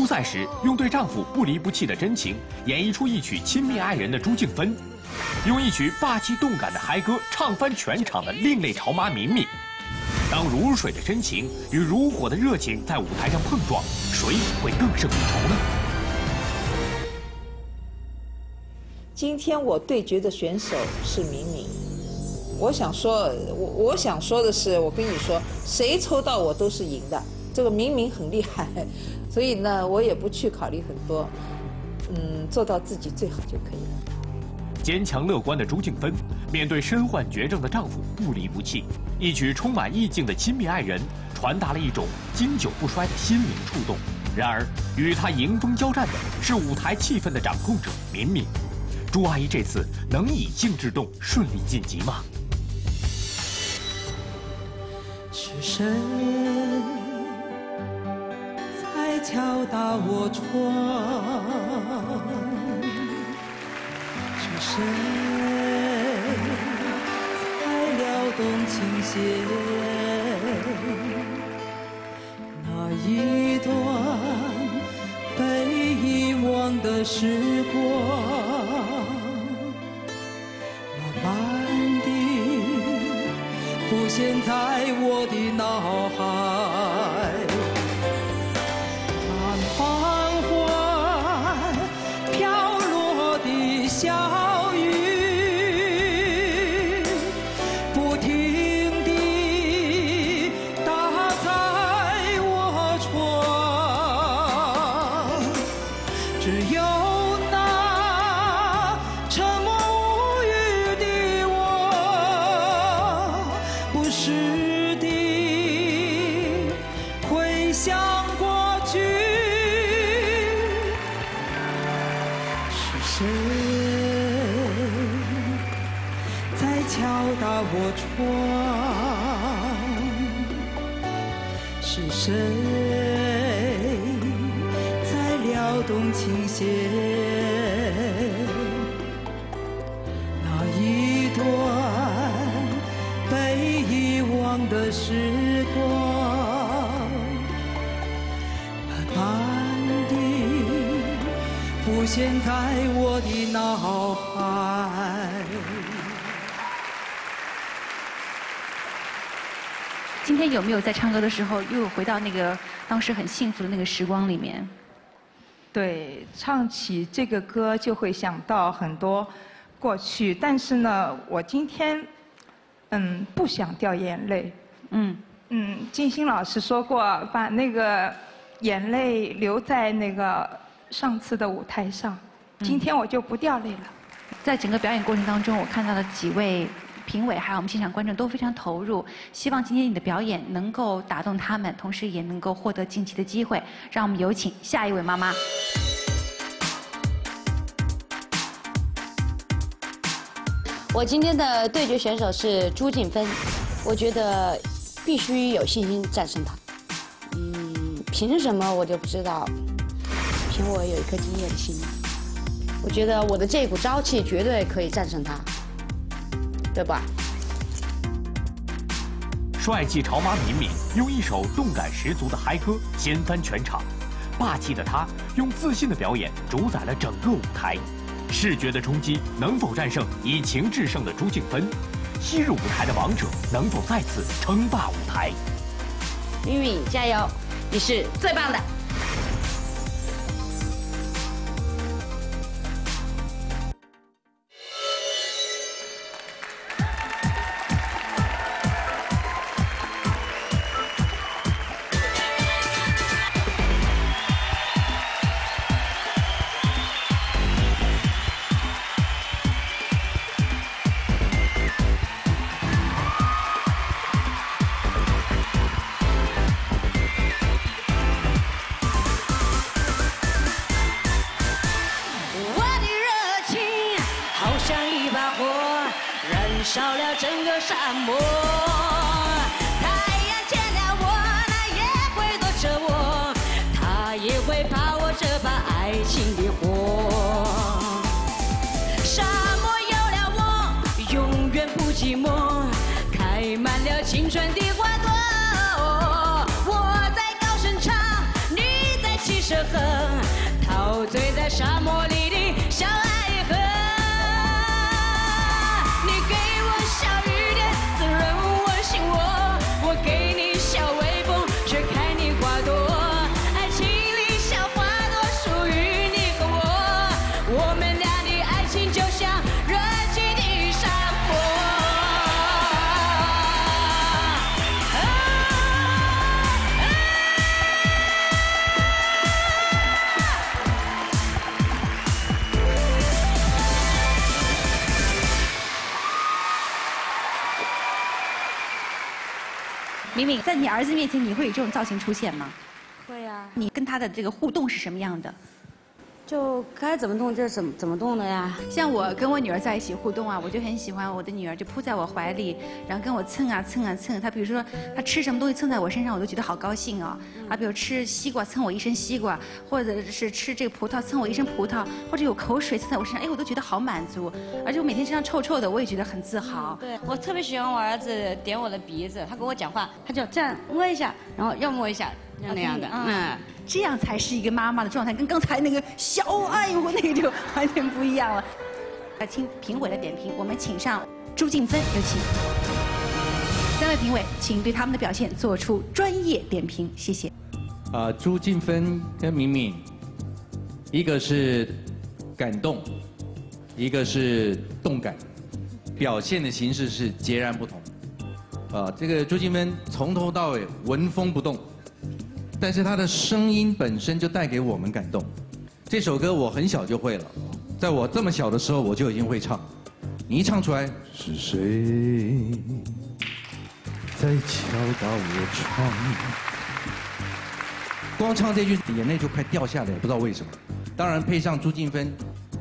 初赛时用对丈夫不离不弃的真情演绎出一曲亲密爱人的朱静芬，用一曲霸气动感的嗨歌唱翻全场的另类潮妈敏敏。当如水的真情与如火的热情在舞台上碰撞，谁会更胜一筹呢？今天我对决的选手是敏敏。我想说，我我想说的是，我跟你说，谁抽到我都是赢的。这个明明很厉害，所以呢，我也不去考虑很多，嗯，做到自己最好就可以了。坚强乐观的朱静芬，面对身患绝症的丈夫不离不弃，一曲充满意境的亲密爱人，传达了一种经久不衰的心灵触动。然而，与她迎风交战的是舞台气氛的掌控者敏敏。朱阿姨这次能以静制动，顺利晋级吗？是谁在敲打我窗？是谁在撩动琴弦？那一段被遗忘的时光。慢慢地浮现在我的脑海。只有那沉默无语的我不时地回想过去是谁在敲打我窗是谁那一段被遗忘的时光慢慢地浮现在我的脑海。今天有没有在唱歌的时候又回到那个当时很幸福的那个时光里面？对，唱起这个歌就会想到很多过去，但是呢，我今天嗯不想掉眼泪。嗯嗯，金星老师说过，把那个眼泪留在那个。上次的舞台上，今天我就不掉泪了。在整个表演过程当中，我看到了几位评委还有我们现场观众都非常投入，希望今天你的表演能够打动他们，同时也能够获得晋级的机会。让我们有请下一位妈妈。我今天的对决选手是朱静芬，我觉得必须有信心战胜她。嗯，凭什么我就不知道。凭我有一颗敬业的心，我觉得我的这股朝气绝对可以战胜她，对吧？帅气潮妈敏敏用一首动感十足的嗨歌掀翻全场，霸气的她用自信的表演主宰了整个舞台，视觉的冲击能否战胜以情制胜的朱静芬？昔日舞台的王者能否再次称霸舞台？敏敏加油，你是最棒的！烧了整个沙漠。太阳见了我也会躲着我。它也会怕我这把爱情的火沙漠有了我永远不寂寞。开满了青春的花朵。我在高声唱你在轻声和陶醉在沙漠里的小爱在你儿子面前，你会有这种造型出现吗？会啊，你跟他的这个互动是什么样的？就该怎么动就怎么怎么动的呀。像我跟我女儿在一起互动啊，我就很喜欢我的女儿就扑在我怀里，然后跟我蹭啊蹭啊蹭。她比如说她吃什么东西蹭在我身上，我都觉得好高兴哦。啊，比如吃西瓜蹭我一身西瓜，或者是吃这个葡萄蹭我一身葡萄，或者有口水蹭在我身上，哎，我都觉得好满足。而且我每天身上臭臭的，我也觉得很自豪。对我特别喜欢我儿子点我的鼻子，他跟我讲话，他就这样摸一下，然后又摸一下，就那样的，嗯。这样才是一个妈妈的状态，跟刚才那个小爱我那个就完全不一样了。来听评委的点评，我们请上朱静芬，有请。三位评委，请对他们的表现做出专业点评，谢谢。啊，朱静芬跟敏敏，一个是感动，一个是动感，表现的形式是截然不同。啊，这个朱静芬从头到尾纹风不动。但是他的声音本身就带给我们感动。这首歌我很小就会了，在我这么小的时候我就已经会唱。你一唱出来，是谁在敲打我窗？光唱这句，眼泪就快掉下来，不知道为什么。当然配上朱静芬，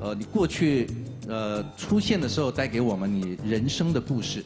呃，你过去呃出现的时候带给我们你人生的故事。